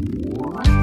What?